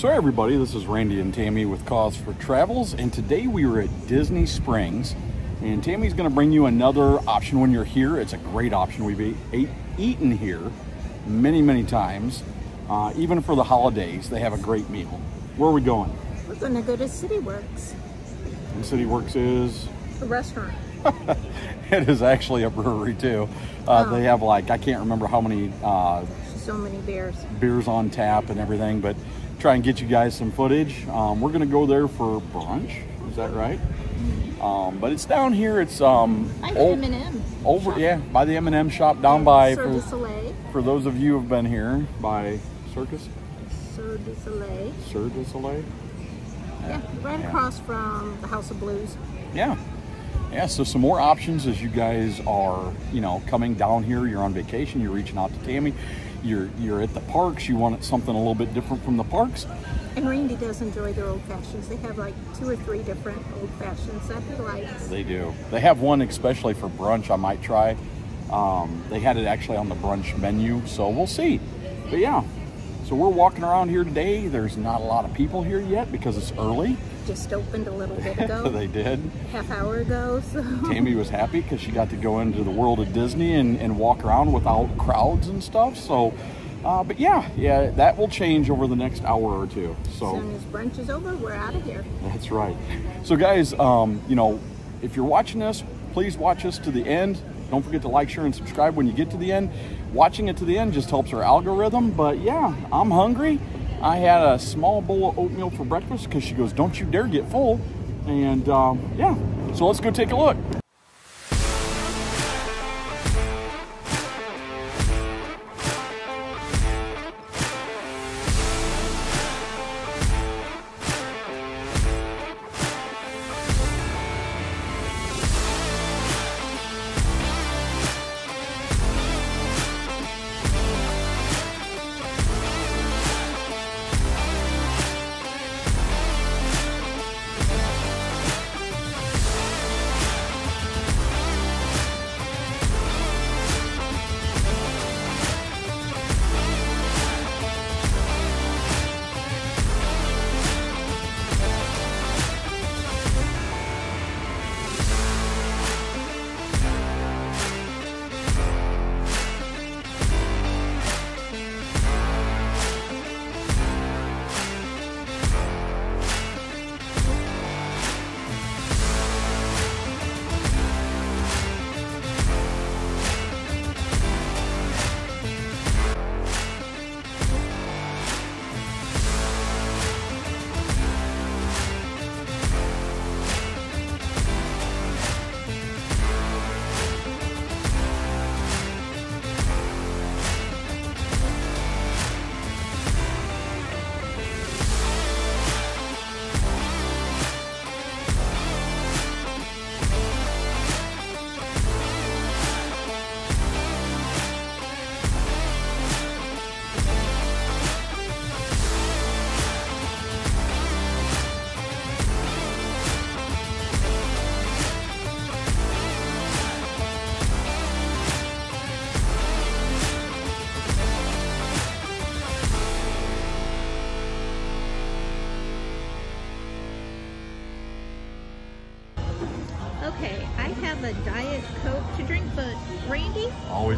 So everybody, this is Randy and Tammy with Cause for Travels, and today we are at Disney Springs, and Tammy's going to bring you another option when you're here. It's a great option. We've ate, eaten here many, many times. Uh, even for the holidays, they have a great meal. Where are we going? We're going to go to City Works, And City Works is a restaurant. it is actually a brewery too. Uh, They have like I can't remember how many uh, So many beers. beers on tap and everything, but try and get you guys some footage. Um, we're gonna go there for brunch. Is that right? Um, but it's down here. It's um, I ol- M&M. over yeah by the M&M shop down by for, for those of you who've been here by Circus Cirque du Soleil. Cirque du Soleil. Yeah, right Yeah. across from the House of Blues. Yeah. Yeah, so some more options as you guys are, you know, coming down here, you're on vacation, you're reaching out to Tammy, you're you're at the parks, you want something a little bit different from the parks. And Randy does enjoy their old fashions. They have like two or three different old fashions that he likes. They do. They have one especially for brunch I might try. Um, they had it actually on the brunch menu, so we'll see. But yeah, so we're walking around here today. There's not a lot of people here yet because it's early. Just opened a little bit ago, they did. half hour ago. So Tammy was happy because she got to go into the world of Disney and, and walk around without crowds and stuff. So, uh, but yeah, yeah, that will change over the next hour or two. So as So soon as brunch is over, we're out of here. that's right. So guys, um, you know, if you're watching this, please watch us to the end. Don't forget to like, share, and subscribe when you get to the end. Watching it to the end just helps our algorithm. But yeah, I'm hungry. I had a small bowl of oatmeal for breakfast because she goes, "Don't you dare get full." And um, yeah, so let's go take a look.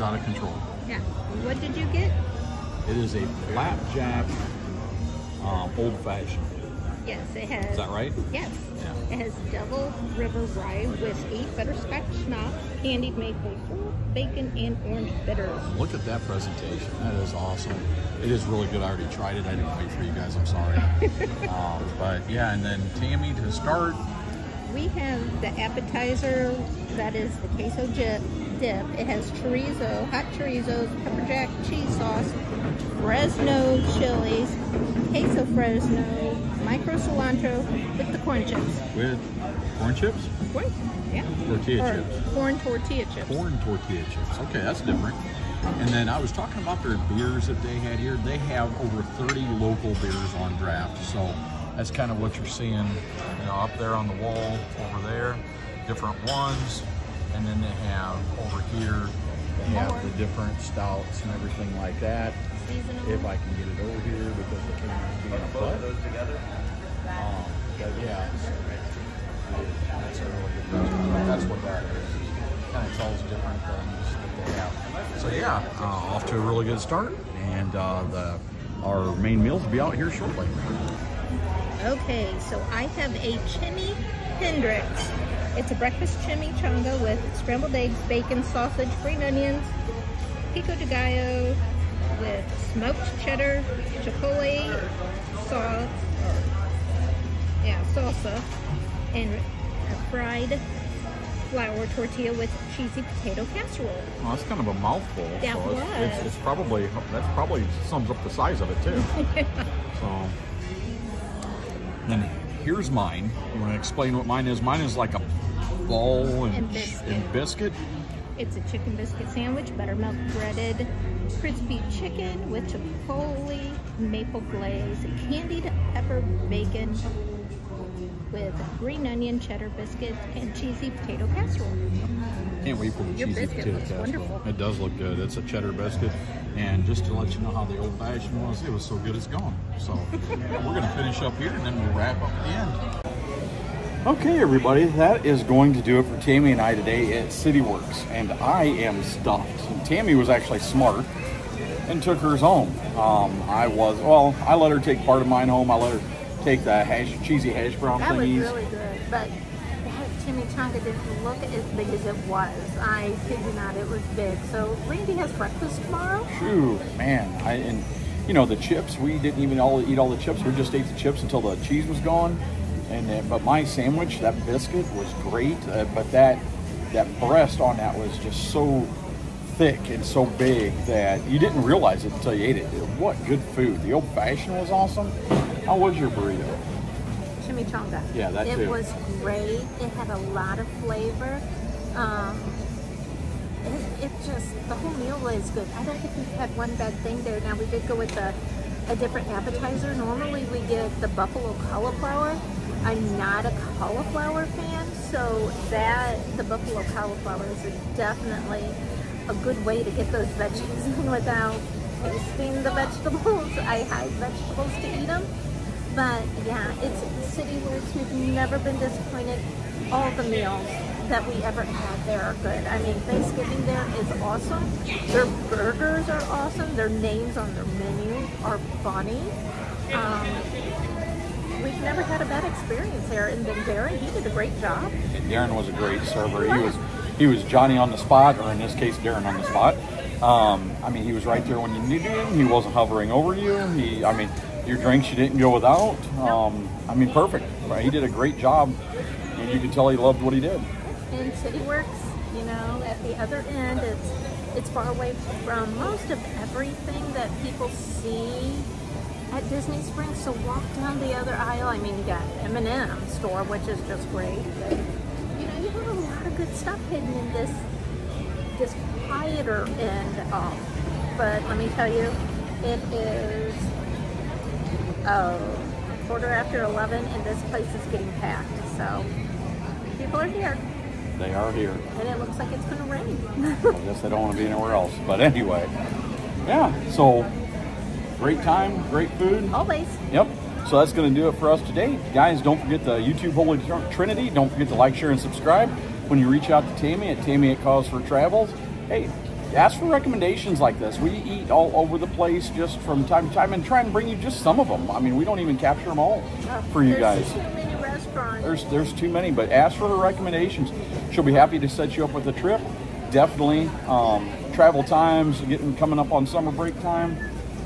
Always out of control. yeah, what did you get? It is a flapjack um, old fashioned. Yes, it has. Is that right? Yes. Yeah. It has double river rye with whiskey, butterscotch schnapps, candied maple syrup, bacon, and orange bitters. Look at that presentation. That is awesome. It is really good. I already tried it. I didn't wait for you guys. I'm sorry. um, but yeah, and then Tammy to start. We have the appetizer that is the queso dip. It has chorizo, hot chorizos, pepper jack, cheese sauce, Fresno chilies, queso fresco, micro cilantro with the corn chips. with corn chips, Corn? Yeah. tortilla Or chips, corn tortilla chips. corn tortilla chips. Okay, that's different. And then I was talking about their beers that they had here. They have over 30 local beers on draft. So that's kind of what you're seeing, you know, up there on the wall over there, different ones. And then they have over here yeah, more the different stouts and everything like that. seasonal. If I can get it over here because the camera's being a butt. Um, but yeah, that's a really. That's what that is. Kind of tells different things that they have. So yeah, uh, off to a really good start, and uh, the our main meals will be out here shortly. Okay, so I have a Chimi Hendrix. It's a breakfast chimichanga with scrambled eggs, bacon, sausage, green onions, pico de gallo with smoked cheddar, chipotle sauce, yeah, salsa, and a fried flour tortilla with cheesy potato casserole. Well, that's kind of a mouthful. That so it's, it's, was. it's probably that's probably sums up the size of it too. So then here's mine. You want to explain what mine is? Mine is like a ball and, And biscuit. and biscuit. It's a chicken biscuit sandwich, buttermilk breaded, crispy chicken with chipotle maple glaze, candied pepper bacon with green onion cheddar biscuit and cheesy potato casserole. Can't wait for the Your cheesy potato casserole. wonderful. It does look good. It's a cheddar biscuit. And just to let you know how the old fashioned was, it was so good it's gone. So we're gonna finish up here and then we'll wrap up at the end. Okay, everybody, that is going to do it for Tammy and I today at City Works, and I am stuffed. And Tammy was actually smart and took hers home. Um, I was, well, I let her take part of mine home. I let her take the hash, cheesy hash brown That was thingies. really good, but that chimichanga didn't look as big as it was. I kid you not, it was big. So Randy has breakfast tomorrow. Phew, man, I and you know the chips. We didn't even all eat all the chips. We just ate the chips until the cheese was gone. And then, but my sandwich, that biscuit was great. Uh, but that that breast on that was just so thick and so big that you didn't realize it until you ate it. What good food! The old fashioned was awesome. How was your burrito? Chimichanga. Yeah, that it too. was great. It had a lot of flavor. Um, it, it just the whole meal was good. I don't think we had one bad thing there. Now we did go with a, a different appetizer. Normally we get the buffalo cauliflower. I'm not a cauliflower fan, so that the buffalo cauliflower is definitely a good way to get those veggies in without tasting the vegetables. I hide vegetables to eat them. But yeah, it's City Works. We've never been disappointed. All the meals that we ever had there are good. I mean, Thanksgiving there is awesome. Their burgers are awesome. Their names on their menu are funny. Um, we've never had a bad experience there. And then Darren, he did a great job. And Darren was a great server. He was he was Johnny on the spot, or in this case, Darren on the spot. Um, I mean, he was right there when you needed him. He wasn't hovering over you. He, I mean, your drinks you didn't go without. Um, I mean, perfect. Right? He did a great job, and you could tell he loved what he did. in City Works, you know, at the other end, it's it's far away from most of everything that people see at Disney Springs. So walk down the other aisle. I mean, you got M&M store, which is just great. But, you know, you have a lot of good stuff hidden in this this quieter end. Um, but let me tell you, it is oh quarter after 11, and this place is getting packed. So people are here. They are here. And it looks like it's going to rain. I guess they don't want to be anywhere else. But anyway, yeah. So great time, great food. Always. Yep. So that's going to do it for us today. Guys, don't forget the YouTube Holy Trinity. Don't forget to like, share, and subscribe. When you reach out to Tammy at Tammy at Cause for Travels, hey, ask for recommendations like this. We eat all over the place just from time to time and try and bring you just some of them. I mean, we don't even capture them all for you There's guys. too many restaurants. There's there's too many, but ask for her recommendations. She'll be happy to set you up with a trip. Definitely. Um, travel times, getting coming up on summer break time.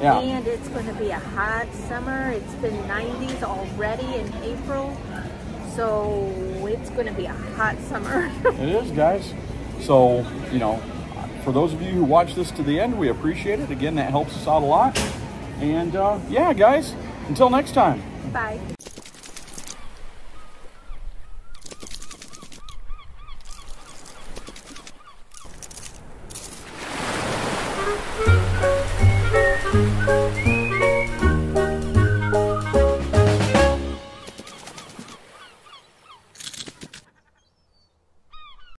Yeah. And it's going to be a hot summer. It's been 90s already in April. So it's going to be a hot summer. It is, guys. So, you know, for those of you who watch this to the end, we appreciate it. Again, that helps us out a lot. And uh, yeah, guys, until next time. Bye.